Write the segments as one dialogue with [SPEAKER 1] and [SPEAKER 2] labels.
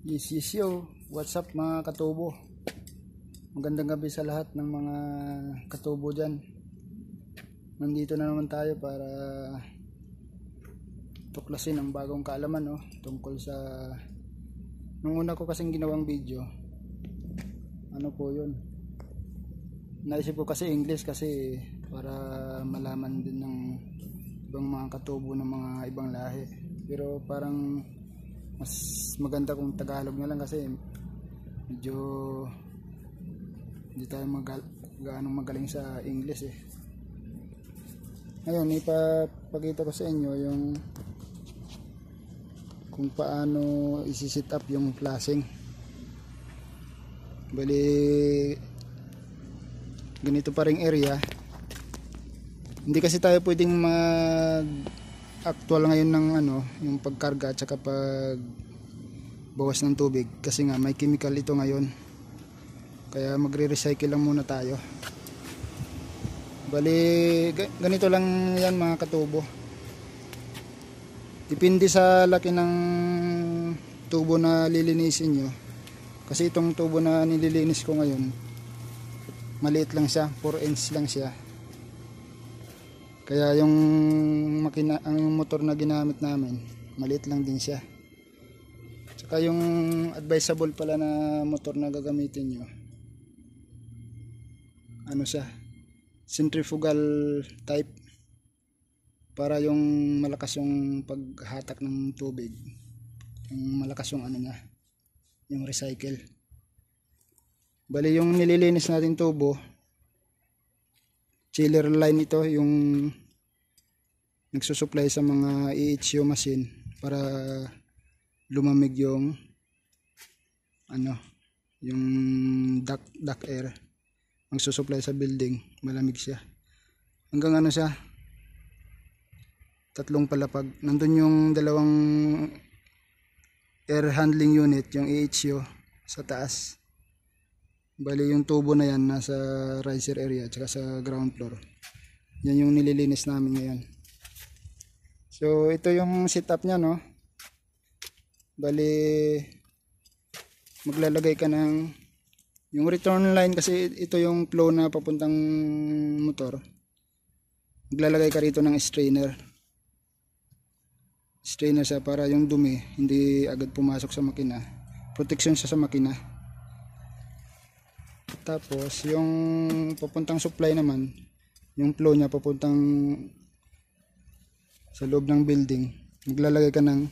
[SPEAKER 1] Yes, yes, yo. What's up mga katubo? Magandang gabi sa lahat ng mga katubo dyan. Nandito na naman tayo para tuklasin ang bagong kaalaman no? tungkol sa nung una ko kasing ginawang video ano po yun naisip ko kasi English kasi para malaman din ng ibang mga katubo ng mga ibang lahi pero parang mas maganda kung Tagalog na lang kasi medyo hindi tayo magal magaling sa English eh. Ngayon ipapakita ko sa inyo yung kung paano isi-set up yung flashing. Bali ganito pa ring area. Hindi kasi tayo pwedeng mag actual ngayon ng ano yung pagkarga at saka pag bawas ng tubig kasi nga may chemical ito ngayon kaya magre-recycle lang muna tayo bali ganito lang yan mga katubo Depende sa laki ng tubo na lilinisin nyo. Kasi itong tubo na nililinis ko ngayon, maliit lang siya, 4 inch lang siya. Kaya yung makina, ang motor na ginamit namin, maliit lang din siya. Saka yung advisable pala na motor na gagamitin nyo, ano siya, centrifugal type para yung malakas yung paghatak ng tubig yung malakas yung ano niya yung recycle bali yung nililinis natin tubo chiller line ito yung nagsusupply sa mga EHO machine para lumamig yung ano yung duct, duct air. Magsusupply sa building malamig siya. Hanggang ano siya? Tatlong palapag. Nandun yung dalawang air handling unit yung AHU sa taas. Bali yung tubo na yan nasa riser area at sa ground floor. Yan yung nililinis namin ngayon so ito yung setup nya no? Bali maglalagay ka ng yung return line kasi ito yung flow na papuntang motor. Maglalagay ka rito ng strainer. Strainer siya para yung dumi hindi agad pumasok sa makina. Protection siya sa makina. Tapos yung papuntang supply naman yung flow niya papuntang sa loob ng building maglalagay ka ng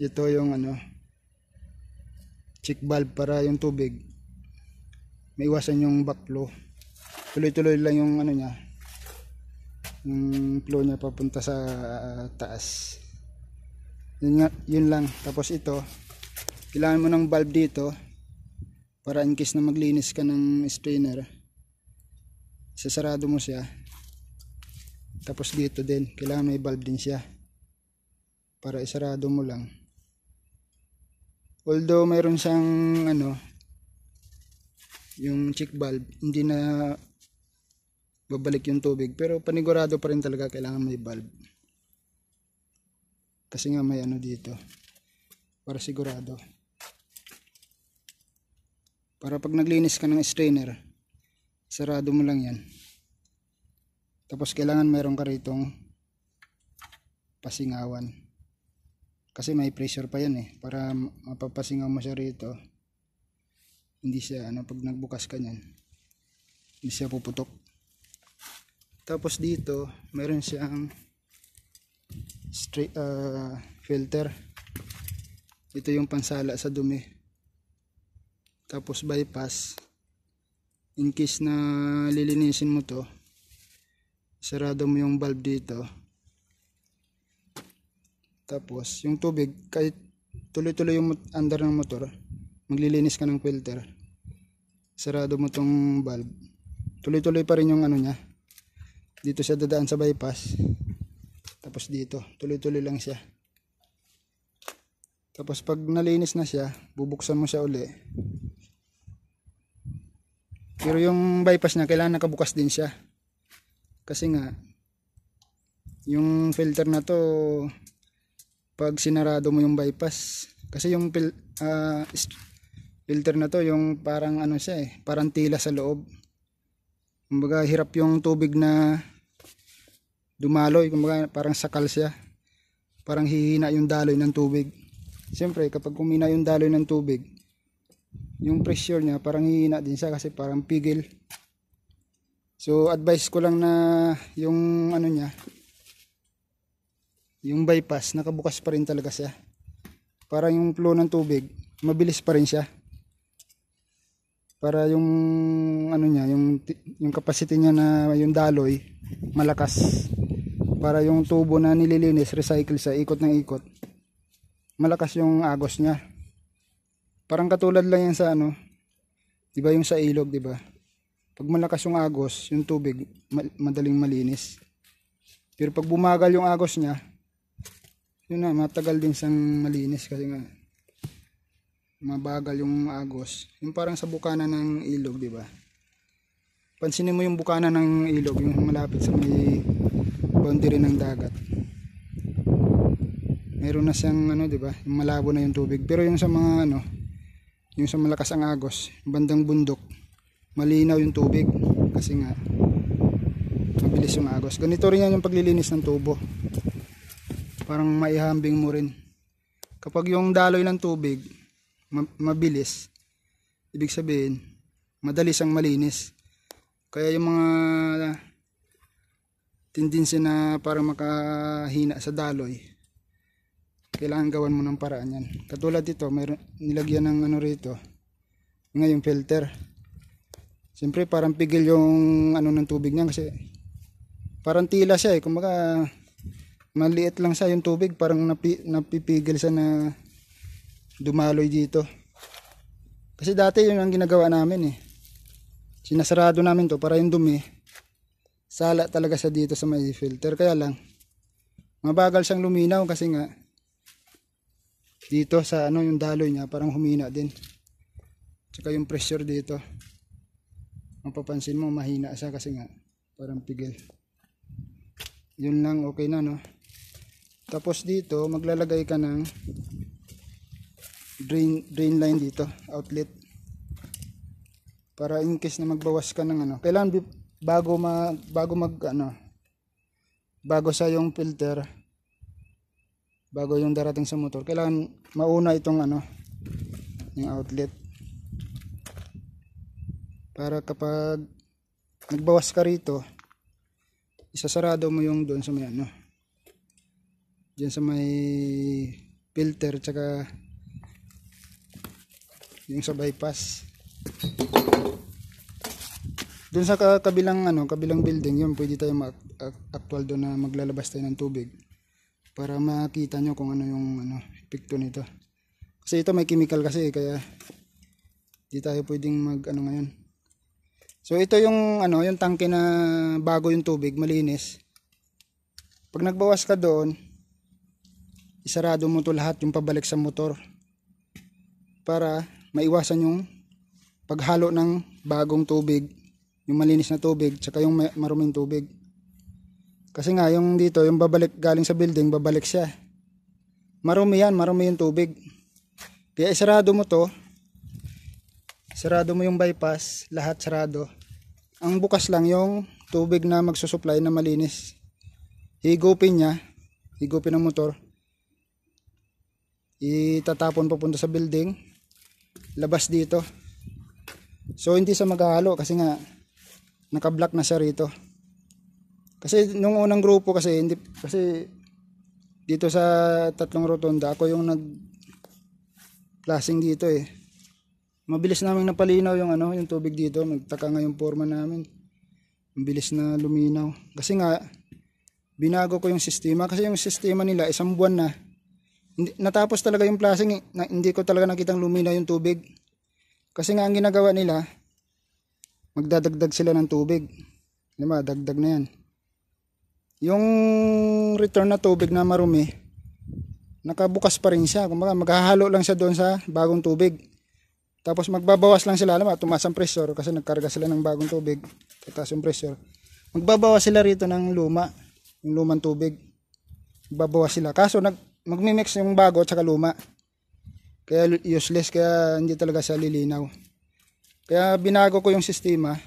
[SPEAKER 1] ito yung ano check valve para yung tubig. Maiwasan yung backflow tuloy tuloy lang yung ano niya yung flow niya papunta sa uh, taas. Yun, nga, yun lang. Tapos ito kailangan mo ng valve dito para in case na maglinis ka ng strainer sasarado mo siya tapos dito din kailangan may valve din siya. Para isarado mo lang. Although mayroon siyang ano yung check valve hindi na babalik yung tubig. Pero panigurado pa rin talaga kailangan may valve. Kasi nga may ano dito para sigurado. Para pag naglinis ka ng strainer sarado mo lang yan tapos kailangan mayroon ka ritong pasingawan kasi may pressure pa yan eh para mapapasingaw mo siya rito hindi siya ano pag nagbukas ka niyan hindi siya puputok tapos dito, meron siyang straight, uh, filter. Ito yung pansala sa dumi. Tapos bypass. In case na lilinisin mo to, sarado mo yung valve dito. Tapos, yung tubig, kahit tuloy-tuloy yung under ng motor, maglilinis ka ng filter. Sarado mo tong valve. Tuloy-tuloy pa rin yung ano niya, dito siya dadaan sa bypass tapos dito tuloy-tuloy lang siya tapos pag nalinis na siya bubuksan mo siya uli pero yung bypass niya kailangan nakabukas din siya kasi nga yung filter na to pag sinarado mo yung bypass Kasi yung pil, ah, is- filter na to, yung parang ano siya eh, parang tila sa loob. Kumbaga hirap yung tubig na dumaloy, kumbaga parang sakal siya. Parang hihina yung daloy ng tubig. Siyempre, kapag kumina yung daloy ng tubig, yung pressure niya parang hihina din siya kasi parang pigil. So, advice ko lang na yung ano niya, yung bypass, nakabukas pa rin talaga siya. Para yung flow ng tubig, mabilis pa rin siya. Para yung ano niya, yung yung capacity niya na yung daloy malakas. Para yung tubo na nililinis, recycle sa ikot ng ikot. Malakas yung agos niya. Parang katulad lang yan sa ano, 'di ba yung sa ilog, 'di ba? Pag malakas yung agos, yung tubig ma- madaling malinis. Pero pag bumagal yung agos niya, yun na, matagal din siyang malinis kasi nga mabagal yung agos. Yung parang sa bukana ng ilog, di ba? Pansinin mo yung bukana ng ilog, yung malapit sa may boundary ng dagat. Meron na siyang ano, di ba? Yung malabo na yung tubig. Pero yung sa mga ano, yung sa malakas ang agos, bandang bundok, malinaw yung tubig kasi nga mabilis yung agos. Ganito rin yan yung paglilinis ng tubo. Parang maihambing mo rin. Kapag yung daloy ng tubig ma- mabilis, ibig sabihin, madali siyang malinis. Kaya yung mga tendency na para makahina sa daloy, kailangan gawan mo ng paraan yan. Katulad dito, mayroon nilagyan ng ano rito, ngayon filter. Siyempre parang pigil yung ano ng tubig niya kasi parang tila siya eh. Kumbaga maliit lang siya yung tubig, parang napi, napipigil siya na dumaloy dito. Kasi dati yun ang ginagawa namin eh. Sinasarado namin to para yung dumi sala talaga sa dito sa may filter. Kaya lang mabagal siyang luminaw kasi nga dito sa ano yung daloy niya parang humina din. Tsaka yung pressure dito. Mapapansin mo mahina siya kasi nga parang pigil. Yun lang okay na no. Tapos dito maglalagay ka ng drain drain line dito, outlet. Para in case na magbawas ka ng ano, kailangan bi- bago ma bago mag ano bago sa yung filter bago yung darating sa motor kailangan mauna itong ano yung outlet para kapag nagbawas ka rito isasarado mo yung doon sa may ano diyan sa may filter tsaka yung sa bypass. Doon sa ka- kabilang ano kabilang building yun pwede tayo actual doon na maglalabas tayo ng tubig para makita nyo kung ano yung ano epekto nito. Kasi ito may chemical kasi kaya di tayo pwedeng mag ano ngayon so ito yung ano yung tangke na bago yung tubig malinis. Pag nagbawas ka doon isarado mo to lahat yung pabalik sa motor para maiwasan yung paghalo ng bagong tubig yung malinis na tubig tsaka yung ma- maruming tubig. Kasi nga yung dito yung babalik galing sa building babalik siya. Marumi yan marumi yung tubig. Kaya isarado mo to sarado mo yung bypass lahat sarado ang bukas lang yung tubig na magsusupply na malinis. Higupin niya. Higupin ng motor. Itatapon papunta sa building. Labas dito. So hindi sa maghahalo kasi nga nakablock na siya rito. Kasi nung unang grupo kasi hindi kasi dito sa tatlong rotonda ako yung nag flashing dito eh mabilis naming napalinaw yung ano yung tubig dito. Magtaka nga yung forma namin. Mabilis na luminaw. Kasi nga binago ko yung sistema. Kasi yung sistema nila isang buwan na. Hindi, natapos talaga yung flashing eh, na, hindi ko talaga nakitang luminaw yung tubig. Kasi nga ang ginagawa nila magdadagdag sila ng tubig. Diba dagdag na yan. Yung return na tubig na marumi nakabukas pa rin siya. Kumbaga maghahalo lang siya doon sa bagong tubig tapos magbabawas lang sila alam mo tumaas ang pressure kasi nagkarga sila ng bagong tubig tataas yung pressure magbabawas sila rito ng luma yung lumang tubig magbabawas sila kaso nag magmi-mix yung bago at saka luma Kaya useless, kaya hindi talaga siya lilinaw. Kaya binago ko yung sistema.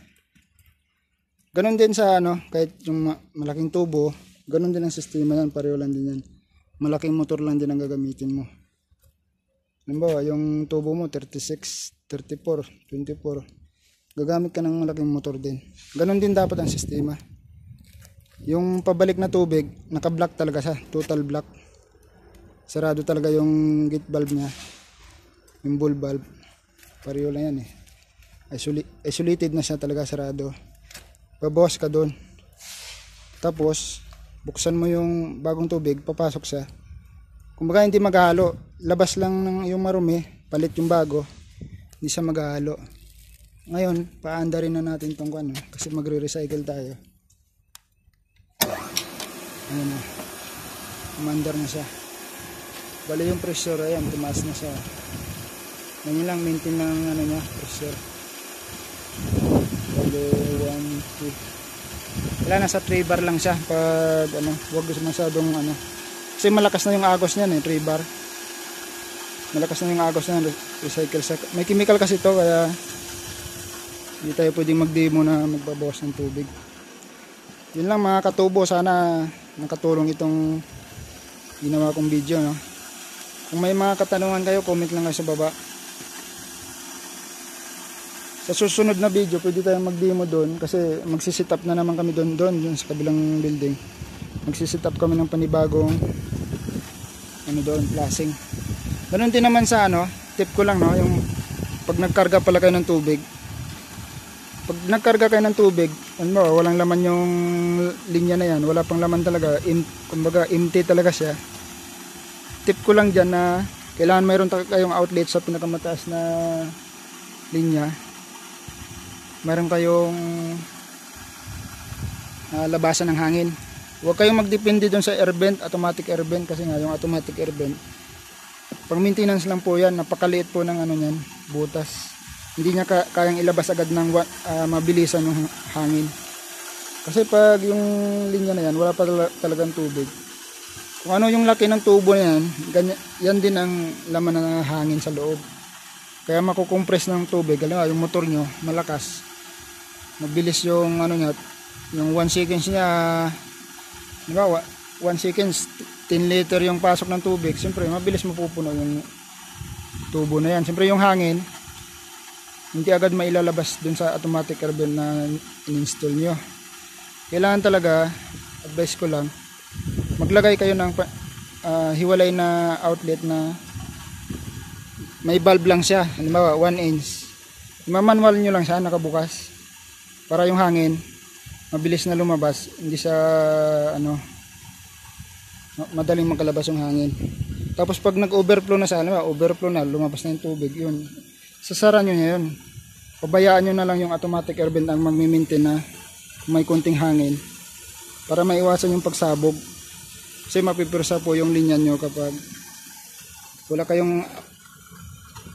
[SPEAKER 1] Ganon din sa ano, kahit yung ma- malaking tubo, ganon din ang sistema yan, pareho lang din yan. Malaking motor lang din ang gagamitin mo. Halimbawa, yung tubo mo 36, 34, 24. Gagamit ka ng malaking motor din. Ganon din dapat ang sistema. Yung pabalik na tubig, naka-block talaga siya, total block. Sarado talaga yung gate valve niya. Yung ball valve. Pareho lang yan eh. Isoli- isolated na siya talaga sarado. Babawas ka doon. Tapos, buksan mo yung bagong tubig, papasok siya. Kumbaga hindi maghalo. Labas lang ng yung marumi, palit yung bago. Hindi siya maghalo. Ngayon, paanda rin na natin tong ano, kasi magre-recycle tayo. Ayun na. Umandar na siya. Bali yung pressure, ayan, tumaas na siya. Ganyan lang, maintain lang ang ano niya, pressure. Bali, 1, 2. Wala, nasa 3 bar lang siya. Pag, ano, huwag masyadong, ano. Kasi malakas na yung agos niyan eh, 3 bar. Malakas na yung agos niyan, re- recycle sa... May chemical kasi to kaya hindi tayo pwedeng mag-demo na magbabawas ng tubig. Yun lang mga katubo, sana nakatulong itong ginawa kong video. No? Kung may mga katanungan kayo, comment lang kayo sa baba. Sa susunod na video, pwede tayong mag-demo doon kasi magsisit up na naman kami doon doon, yun sa kabilang building. Magsisit up kami ng panibagong ano doon, lasing. Ganun din naman sa ano, tip ko lang no, yung pag nagkarga pala kayo ng tubig, pag nagkarga kayo ng tubig, ano walang laman yung linya na yan, wala pang laman talaga, em, kumbaga empty talaga siya. Tip ko lang dyan na kailangan mayroon kayong outlet sa pinakamataas na linya. Mayroon kayong ah, labasan ng hangin. Huwag kayong magdepende doon sa air vent, automatic air vent kasi nga yung automatic air vent. Pang maintenance lang po yan, napakaliit po ng ano niyan, butas hindi niya ka- kayang ilabas agad ng ah, mabilisan yung hangin. Kasi pag yung linya na yan, wala pa tala- talagang tubig. Kung ano yung laki ng tubo na yan, ganyan, yan din ang laman ng hangin sa loob. Kaya makukompress ng tubig, alam yung motor nyo, malakas. Mabilis yung ano niya, yung 1 seconds niya, ba, 1 seconds, 10 liter yung pasok ng tubig. Siyempre, mabilis mapupuno yung tubo na yan. Siyempre, yung hangin, hindi agad mailalabas dun sa automatic vent na in-install nyo. Kailangan talaga, advice ko lang, maglagay kayo ng ah, hiwalay na outlet na may bulb lang siya. Halimbawa, 1 inch. Imamanual nyo lang siya, nakabukas. Para yung hangin, mabilis na lumabas. Hindi siya, ano, ma- madaling makalabas yung hangin. Tapos pag nag-overflow na sa, halimbawa, overflow na, lumabas na yung tubig, yun, sasara nyo niya yun. Pabayaan nyo na lang yung automatic air vent ang magmi-maintain na may konting hangin para maiwasan yung pagsabog. Kasi mapipirsa po yung linya nyo kapag wala kayong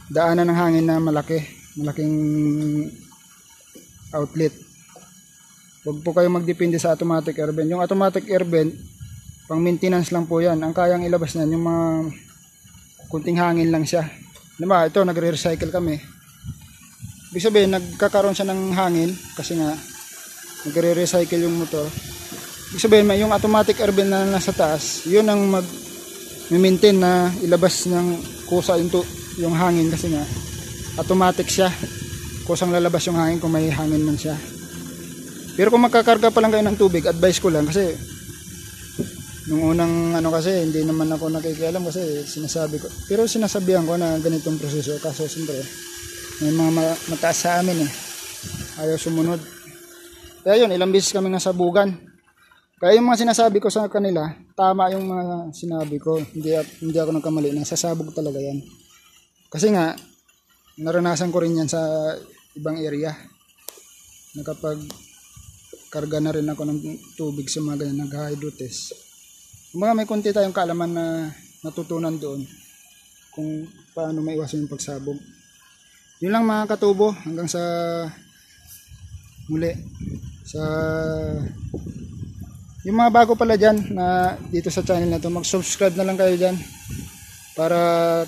[SPEAKER 1] daanan ng hangin na malaki, malaking outlet. Huwag po kayo magdepende sa automatic air vent. Yung automatic air vent, pang maintenance lang po yan. Ang kayang ilabas niyan, yung mga kunting hangin lang siya. Diba, ito, nagre-recycle kami. Ibig sabihin, nagkakaroon siya ng hangin kasi nga, nagre-recycle yung motor. Ibig sabihin, yung automatic air vent na nasa taas, yun ang mag maintain na ilabas ng kusa yung, yung hangin kasi nga, automatic siya. Kusang lalabas yung hangin kung may hangin man siya. Pero kung magkakarga pa lang kayo ng tubig, advice ko lang kasi nung unang ano kasi hindi naman ako nakikialam kasi sinasabi ko. Pero sinasabihan ko na ganitong proseso kaso siyempre may mga ma- mataas sa amin eh. Ayaw sumunod. Kaya yun, ilang beses kami nasabugan. Kaya yung mga sinasabi ko sa kanila, tama yung mga sinabi ko. Hindi, hindi ako nagkamali. Nasasabog talaga yan. Kasi nga, naranasan ko rin yan sa ibang area. Na kapag karga na rin ako ng tubig sa mga ganyan, nag-hydro test. Mga may konti tayong kaalaman na natutunan doon kung paano maiwasan yung pagsabog. Yun lang mga katubo hanggang sa muli sa yung mga bago pala dyan na dito sa channel na to mag-subscribe na lang kayo dyan Para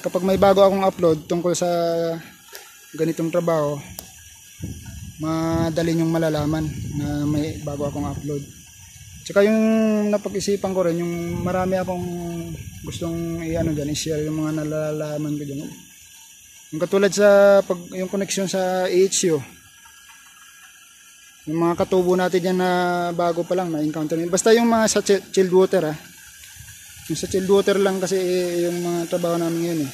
[SPEAKER 1] kapag may bago akong upload tungkol sa ganitong trabaho, madali yung malalaman na may bago akong upload. Tsaka yung napag-isipan ko rin, yung marami akong gustong i-ano dyan, i-share yung mga nalalaman ko dyan. Yung katulad sa pag, yung connection sa HU, yung mga katubo natin dyan na bago pa lang na-encounter nila. Basta yung mga sa chi- chilled water ah. Yung sa chilled water lang kasi eh, yung mga trabaho namin ngayon eh.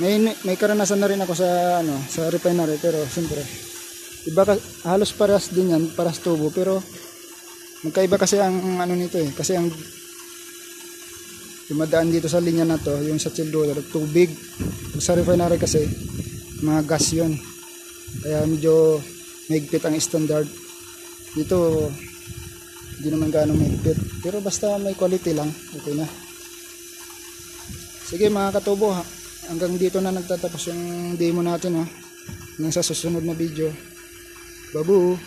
[SPEAKER 1] May, may karanasan na rin ako sa ano sa refinery pero siyempre iba ka, halos paras din yan, paras tubo pero magkaiba kasi ang ano nito eh kasi ang dumadaan dito sa linya na to yung sa chilled water tubig. Sa refinery kasi mga gas yun. Kaya medyo mahigpit ang standard. Dito hindi naman gaano mahigpit pero basta may quality lang okay na. Sige mga katubo ha. hanggang dito na nagtatapos yung demo natin ha hanggang sa susunod na video babu